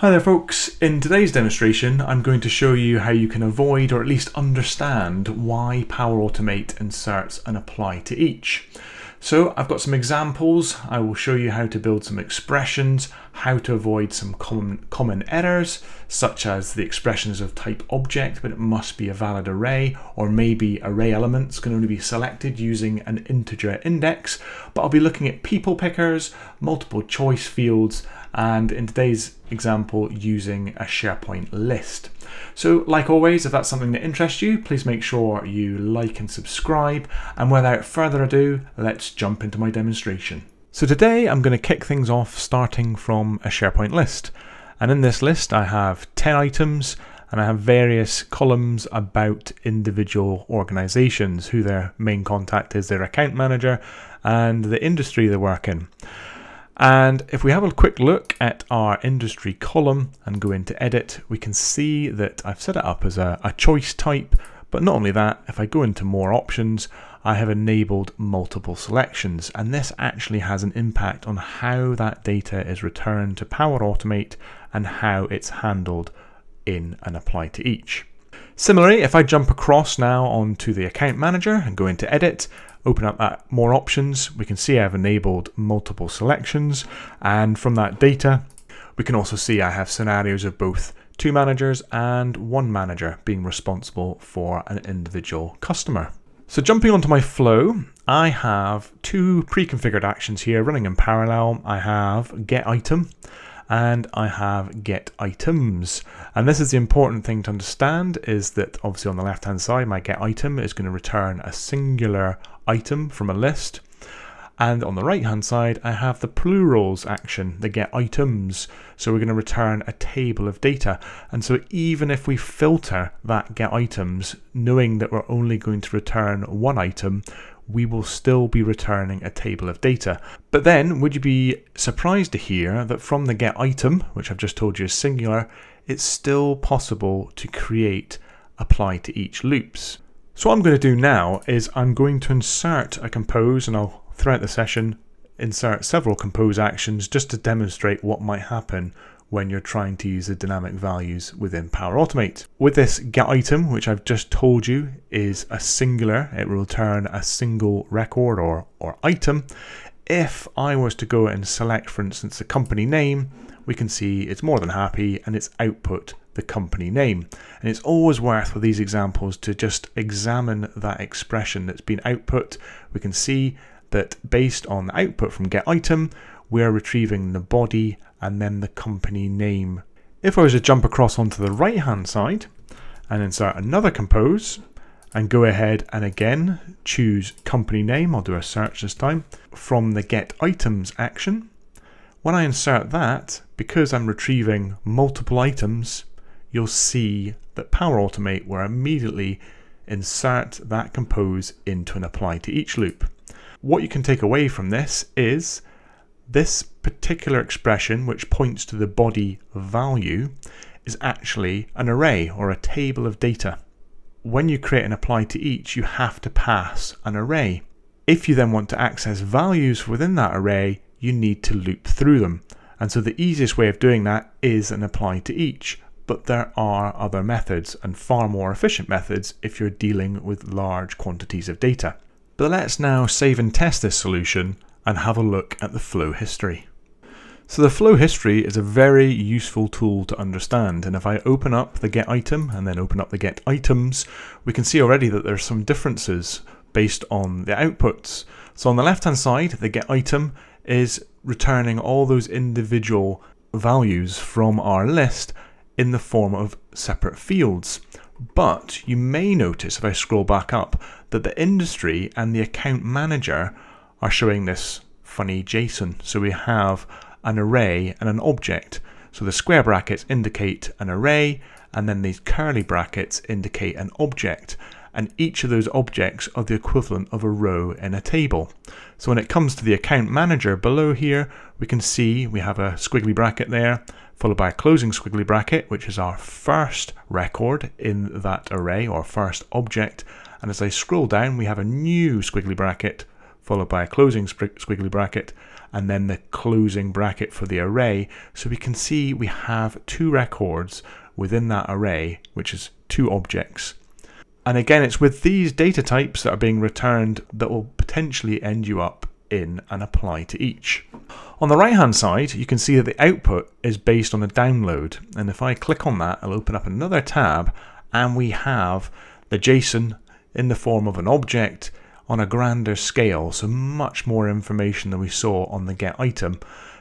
Hi there folks, in today's demonstration I'm going to show you how you can avoid or at least understand why Power Automate inserts and apply to each. So I've got some examples, I will show you how to build some expressions, how to avoid some common, common errors, such as the expressions of type object, but it must be a valid array, or maybe array elements can only be selected using an integer index, but I'll be looking at people pickers, multiple choice fields, and in today's example using a SharePoint list. So like always, if that's something that interests you, please make sure you like and subscribe. And without further ado, let's jump into my demonstration. So today I'm going to kick things off starting from a SharePoint list. And in this list, I have 10 items and I have various columns about individual organizations, who their main contact is, their account manager, and the industry they work in. And if we have a quick look at our industry column and go into edit, we can see that I've set it up as a, a choice type. But not only that, if I go into more options, I have enabled multiple selections. And this actually has an impact on how that data is returned to Power Automate and how it's handled in and apply to each. Similarly, if I jump across now onto the account manager and go into edit, open up that more options, we can see I've enabled multiple selections. And from that data, we can also see I have scenarios of both two managers and one manager being responsible for an individual customer. So jumping onto my flow, I have two pre-configured actions here running in parallel. I have get item and I have get items. And this is the important thing to understand is that obviously on the left hand side, my get item is going to return a singular item from a list. And on the right hand side, I have the plurals action, the get items. So we're going to return a table of data. And so even if we filter that get items, knowing that we're only going to return one item, we will still be returning a table of data. But then, would you be surprised to hear that from the get item, which I've just told you is singular, it's still possible to create apply to each loops. So what I'm going to do now is I'm going to insert a compose and I'll throughout the session insert several compose actions just to demonstrate what might happen when you're trying to use the dynamic values within Power Automate. With this get item, which I've just told you is a singular, it will return a single record or, or item. If I was to go and select, for instance, the company name, we can see it's more than happy and it's output the company name. And it's always worth with these examples to just examine that expression that's been output. We can see that based on the output from get item, we're retrieving the body and then the company name. If I was to jump across onto the right hand side and insert another compose and go ahead and again choose company name, I'll do a search this time, from the get items action. When I insert that, because I'm retrieving multiple items, you'll see that Power Automate will immediately insert that compose into an apply to each loop. What you can take away from this is this particular expression, which points to the body value, is actually an array or a table of data. When you create an apply to each, you have to pass an array. If you then want to access values within that array, you need to loop through them. And so the easiest way of doing that is an apply to each. But there are other methods and far more efficient methods if you're dealing with large quantities of data. But let's now save and test this solution and have a look at the flow history. So the flow history is a very useful tool to understand and if I open up the get item and then open up the get items we can see already that there's some differences based on the outputs. So on the left hand side the get item is returning all those individual values from our list in the form of separate fields. But you may notice if I scroll back up that the industry and the account manager are showing this funny JSON. So we have an array and an object. So the square brackets indicate an array and then these curly brackets indicate an object and each of those objects are the equivalent of a row in a table. So when it comes to the account manager below here, we can see we have a squiggly bracket there, followed by a closing squiggly bracket, which is our first record in that array or first object. And as I scroll down, we have a new squiggly bracket followed by a closing squiggly bracket, and then the closing bracket for the array. So we can see we have two records within that array, which is two objects. And again, it's with these data types that are being returned that will potentially end you up in and apply to each. On the right hand side, you can see that the output is based on a download. And if I click on that, I'll open up another tab and we have the JSON in the form of an object on a grander scale. So much more information than we saw on the get item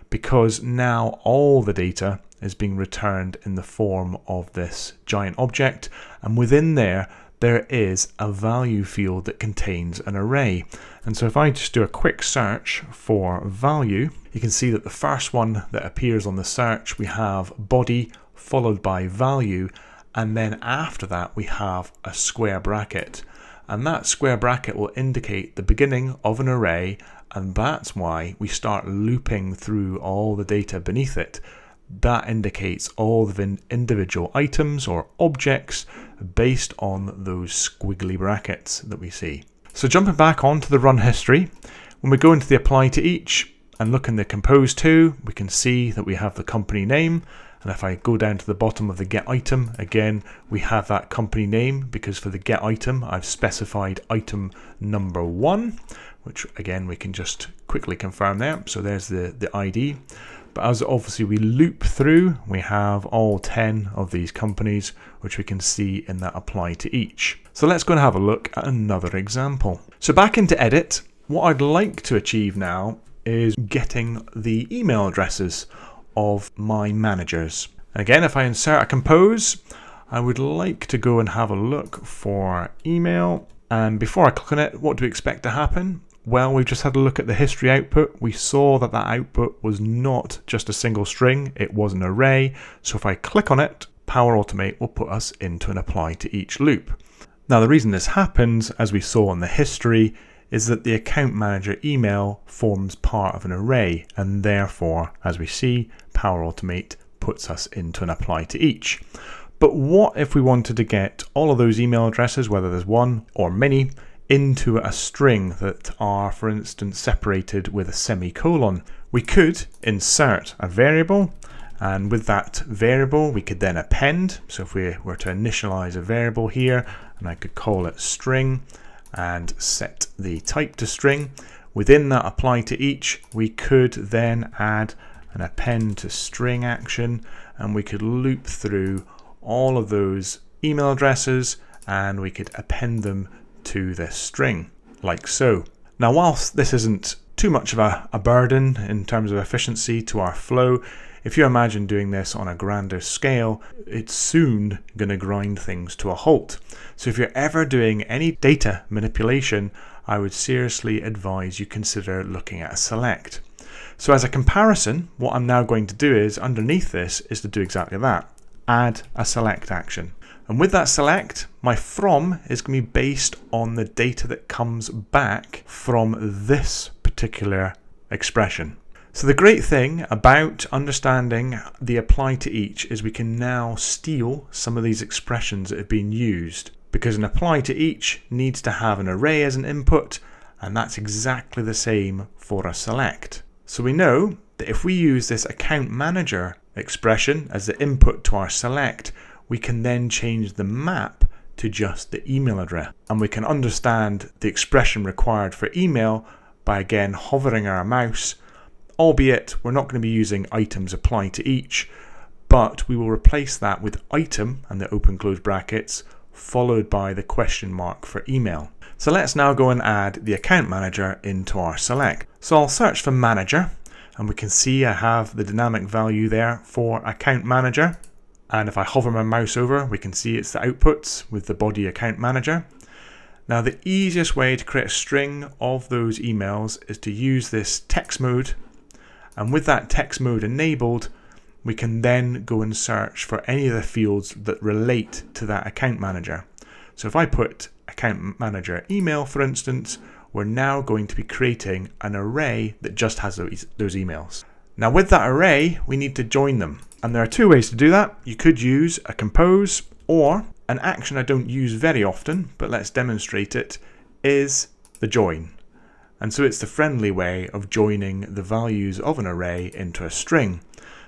because now all the data is being returned in the form of this giant object. And within there, there is a value field that contains an array. And so if I just do a quick search for value, you can see that the first one that appears on the search, we have body followed by value. And then after that, we have a square bracket. And that square bracket will indicate the beginning of an array. And that's why we start looping through all the data beneath it that indicates all the individual items or objects based on those squiggly brackets that we see. So jumping back onto the run history, when we go into the apply to each and look in the compose to, we can see that we have the company name. And if I go down to the bottom of the get item, again, we have that company name because for the get item, I've specified item number one, which again, we can just quickly confirm there. So there's the, the ID. But as obviously we loop through, we have all 10 of these companies, which we can see in that apply to each. So let's go and have a look at another example. So back into edit, what I'd like to achieve now is getting the email addresses of my managers. Again, if I insert a compose, I would like to go and have a look for email. And before I click on it, what do we expect to happen? Well, we've just had a look at the history output. We saw that that output was not just a single string, it was an array. So if I click on it, Power Automate will put us into an apply to each loop. Now the reason this happens, as we saw in the history, is that the account manager email forms part of an array and therefore, as we see, Power Automate puts us into an apply to each. But what if we wanted to get all of those email addresses, whether there's one or many, into a string that are, for instance, separated with a semicolon. We could insert a variable and with that variable we could then append. So if we were to initialize a variable here and I could call it string and set the type to string. Within that apply to each we could then add an append to string action and we could loop through all of those email addresses and we could append them to this string, like so. Now, whilst this isn't too much of a, a burden in terms of efficiency to our flow, if you imagine doing this on a grander scale, it's soon going to grind things to a halt. So if you're ever doing any data manipulation, I would seriously advise you consider looking at a select. So as a comparison, what I'm now going to do is underneath this is to do exactly that. Add a select action. And with that select, my from is going to be based on the data that comes back from this particular expression. So the great thing about understanding the apply to each is we can now steal some of these expressions that have been used because an apply to each needs to have an array as an input and that's exactly the same for a select. So we know that if we use this account manager expression as the input to our select, we can then change the map to just the email address. And we can understand the expression required for email by again hovering our mouse, albeit we're not going to be using items apply to each, but we will replace that with item and the open close brackets followed by the question mark for email. So let's now go and add the account manager into our select. So I'll search for manager and we can see I have the dynamic value there for account manager. And if I hover my mouse over, we can see it's the outputs with the body account manager. Now the easiest way to create a string of those emails is to use this text mode. And with that text mode enabled, we can then go and search for any of the fields that relate to that account manager. So if I put account manager email, for instance, we're now going to be creating an array that just has those, emails. Now with that array, we need to join them. And there are two ways to do that. You could use a compose or an action I don't use very often, but let's demonstrate it, is the join. And so it's the friendly way of joining the values of an array into a string.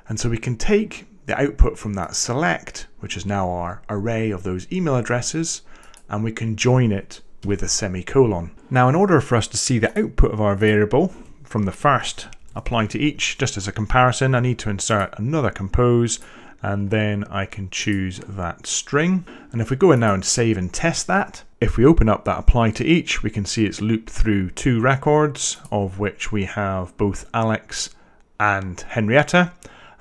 And so we can take the output from that select, which is now our array of those email addresses, and we can join it with a semicolon. Now, in order for us to see the output of our variable from the first apply to each, just as a comparison, I need to insert another compose and then I can choose that string. And if we go in now and save and test that, if we open up that apply to each, we can see it's looped through two records, of which we have both Alex and Henrietta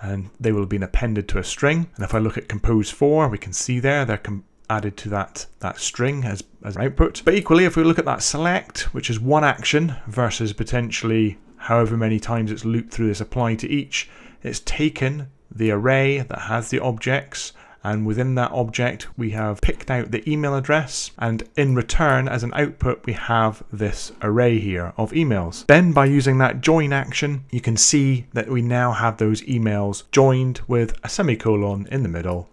and they will have been appended to a string. And if I look at compose 4, we can see there they're added to that, that string as, as output. But equally, if we look at that select, which is one action versus potentially however many times it's looped through this apply to each, it's taken the array that has the objects and within that object we have picked out the email address and in return as an output we have this array here of emails. Then by using that join action you can see that we now have those emails joined with a semicolon in the middle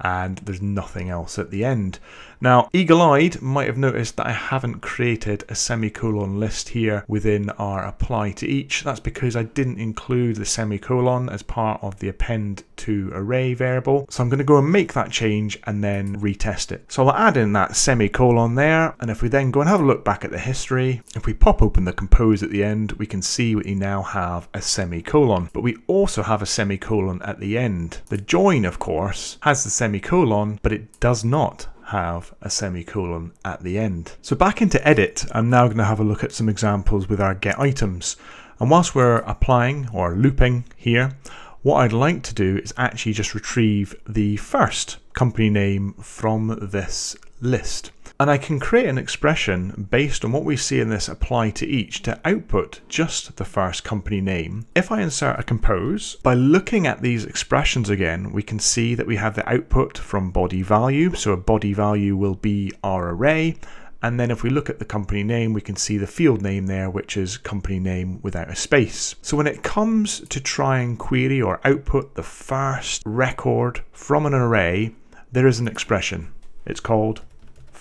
and there's nothing else at the end. Now, eagle-eyed might have noticed that I haven't created a semicolon list here within our apply to each. That's because I didn't include the semicolon as part of the append to array variable. So I'm going to go and make that change and then retest it. So I'll add in that semicolon there. And if we then go and have a look back at the history, if we pop open the compose at the end, we can see we now have a semicolon, but we also have a semicolon at the end. The join, of course, has the semicolon, but it does not have a semicolon at the end. So back into edit, I'm now going to have a look at some examples with our get items. And whilst we're applying or looping here, what I'd like to do is actually just retrieve the first company name from this list. And I can create an expression based on what we see in this apply to each to output just the first company name. If I insert a compose, by looking at these expressions again, we can see that we have the output from body value. So a body value will be our array. And then if we look at the company name, we can see the field name there, which is company name without a space. So when it comes to try and query or output the first record from an array, there is an expression. It's called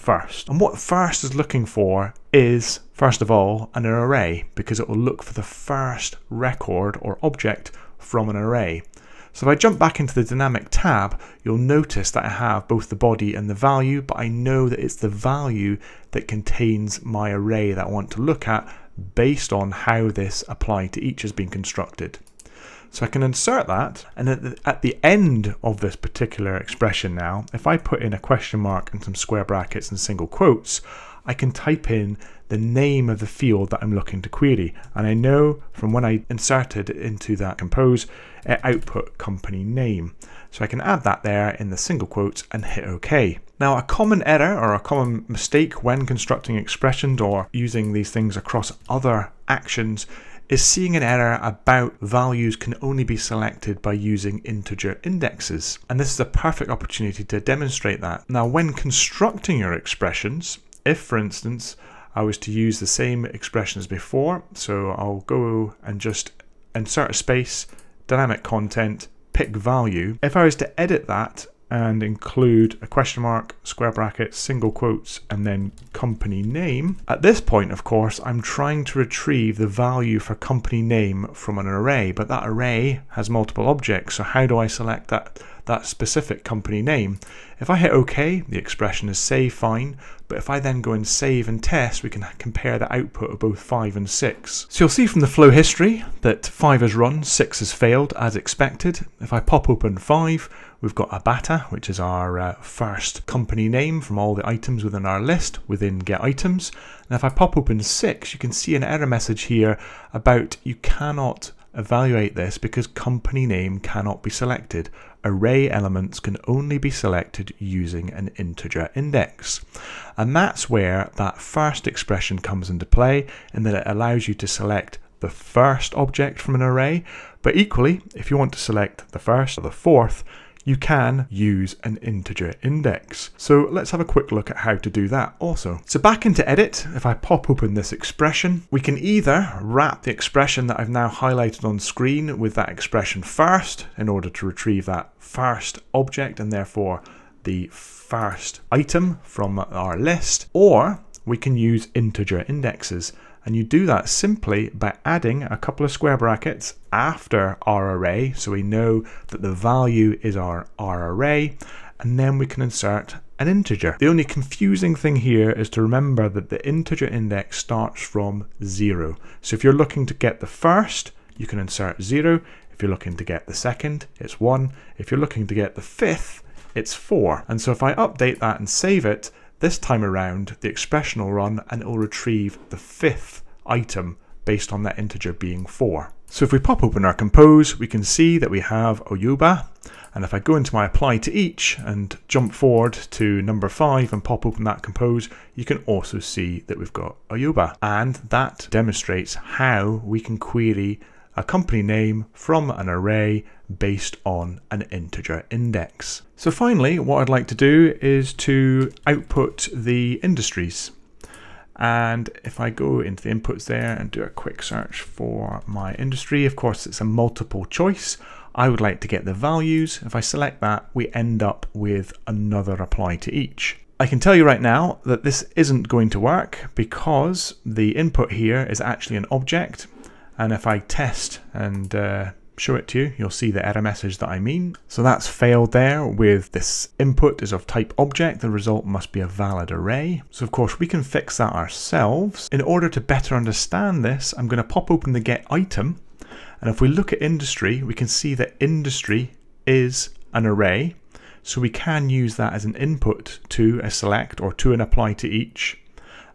first. And what first is looking for is, first of all, an array, because it will look for the first record or object from an array. So if I jump back into the dynamic tab, you'll notice that I have both the body and the value, but I know that it's the value that contains my array that I want to look at based on how this apply to each has been constructed. So I can insert that, and at the, at the end of this particular expression now, if I put in a question mark and some square brackets and single quotes, I can type in the name of the field that I'm looking to query. And I know from when I inserted into that compose, it output company name. So I can add that there in the single quotes and hit OK. Now a common error or a common mistake when constructing expressions or using these things across other actions is seeing an error about values can only be selected by using integer indexes. And this is a perfect opportunity to demonstrate that. Now, when constructing your expressions, if for instance, I was to use the same expression as before, so I'll go and just insert a space, dynamic content, pick value. If I was to edit that and include a question mark, square brackets, single quotes, and then company name. At this point, of course, I'm trying to retrieve the value for company name from an array, but that array has multiple objects. So how do I select that, that specific company name? If I hit OK, the expression is save fine, but if I then go and save and test, we can compare the output of both 5 and 6. So you'll see from the flow history that 5 has run, 6 has failed as expected. If I pop open 5, we've got Abata, which is our uh, first company name from all the items within our list within get items. And if I pop open 6, you can see an error message here about you cannot evaluate this because company name cannot be selected. Array elements can only be selected using an integer index. And that's where that first expression comes into play in that it allows you to select the first object from an array, but equally, if you want to select the first or the fourth, you can use an integer index. So let's have a quick look at how to do that also. So back into edit, if I pop open this expression, we can either wrap the expression that I've now highlighted on screen with that expression first in order to retrieve that first object and therefore the first item from our list, or we can use integer indexes And you do that simply by adding a couple of square brackets after our array. So we know that the value is our R array. And then we can insert an integer. The only confusing thing here is to remember that the integer index starts from zero. So if you're looking to get the first, you can insert zero. If you're looking to get the second, it's one. If you're looking to get the fifth, it's four. And so if I update that and save it, this time around, the expression will run and it will retrieve the fifth item based on that integer being 4. So if we pop open our compose, we can see that we have Oyuba. And if I go into my apply to each and jump forward to number 5 and pop open that compose, you can also see that we've got Oyuba. And that demonstrates how we can query a company name from an array based on an integer index. So finally, what I'd like to do is to output the industries. And if I go into the inputs there and do a quick search for my industry, of course, it's a multiple choice. I would like to get the values. If I select that, we end up with another apply to each. I can tell you right now that this isn't going to work because the input here is actually an object and if I test and uh, show it to you, you'll see the error message that I mean. So that's failed there with this input is of type object. The result must be a valid array. So of course we can fix that ourselves. In order to better understand this, I'm going to pop open the get item. And if we look at industry, we can see that industry is an array. So we can use that as an input to a select or to an apply to each.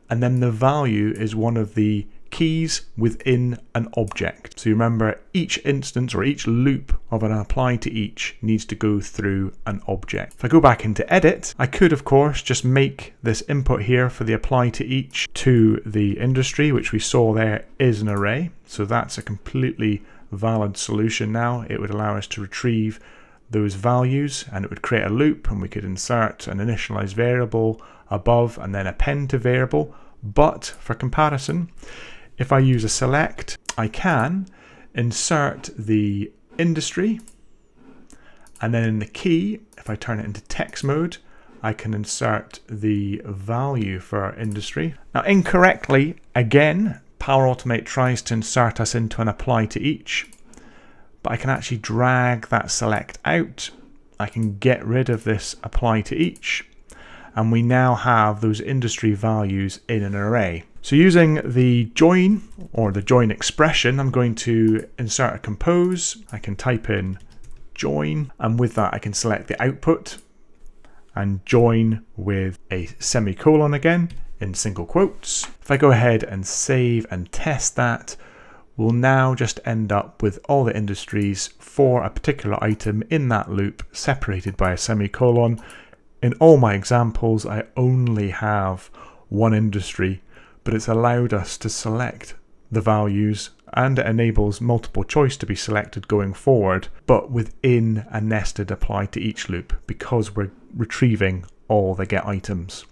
And then the value is one of the keys within an object. So you remember each instance or each loop of an apply to each needs to go through an object. If I go back into edit, I could of course just make this input here for the apply to each to the industry, which we saw there is an array. So that's a completely valid solution now. It would allow us to retrieve those values and it would create a loop and we could insert an initialize variable above and then append to variable. But for comparison, if I use a select, I can insert the industry and then in the key, if I turn it into text mode, I can insert the value for industry. Now incorrectly, again, Power Automate tries to insert us into an apply to each, but I can actually drag that select out. I can get rid of this apply to each, and we now have those industry values in an array. So using the join or the join expression, I'm going to insert a compose. I can type in join and with that I can select the output and join with a semicolon again in single quotes. If I go ahead and save and test that, we'll now just end up with all the industries for a particular item in that loop separated by a semicolon. In all my examples, I only have one industry but it's allowed us to select the values and it enables multiple choice to be selected going forward, but within a nested apply to each loop because we're retrieving all the get items.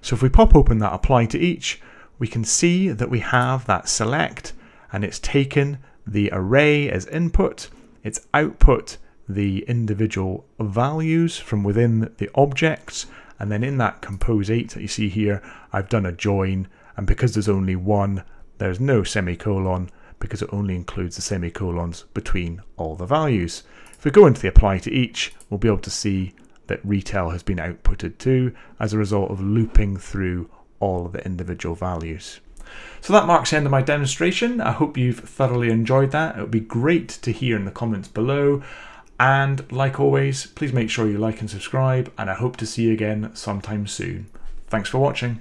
So if we pop open that apply to each, we can see that we have that select and it's taken the array as input, it's output the individual values from within the objects, and then in that compose 8 that you see here, I've done a join and because there's only one, there's no semicolon because it only includes the semicolons between all the values. If we go into the apply to each, we'll be able to see that retail has been outputted too as a result of looping through all of the individual values. So that marks the end of my demonstration. I hope you've thoroughly enjoyed that. It would be great to hear in the comments below. And like always, please make sure you like and subscribe, and I hope to see you again sometime soon. Thanks for watching.